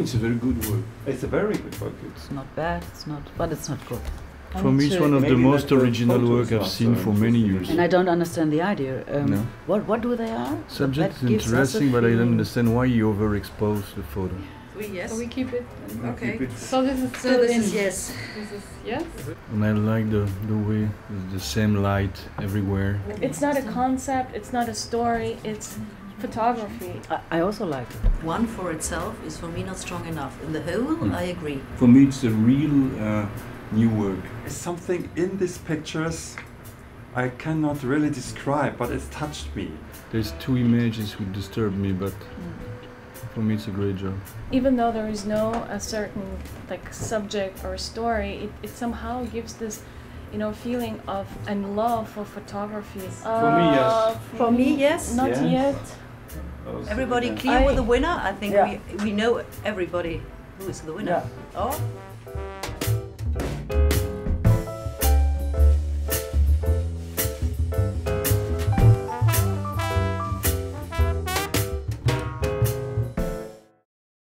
it's a very good work. It's a very good work. It's not bad, it's not, but it's not good. For me, it's one of the most original work I've seen for many years. And I don't understand the idea. Um, No. What what do they are? Subject That is gives us interesting, but I don't understand why you overexpose the photo. We yes. So we keep it. Okay. Keep it- So this is So still this in. is yes. This is yes. And I like the, the way the same light everywhere. It's not a concept, it's not a story, it's photography. I, I also like it. One for itself is for me not strong enough. In the whole, Hmm. I agree. For me, it's a real uh, new work. There's something in these pictures I cannot really describe, but it's touched me. There's two images which disturb me, but for me it's a great job. Even though there is no a certain like subject or story, it, it somehow gives this, you know, feeling of and love for photography. For me, yes. Uh, For me, yes. Not Yeah. yet. Everybody clear I- with the winner? I think Yeah. we, we know everybody who is the winner. Yeah. Oh,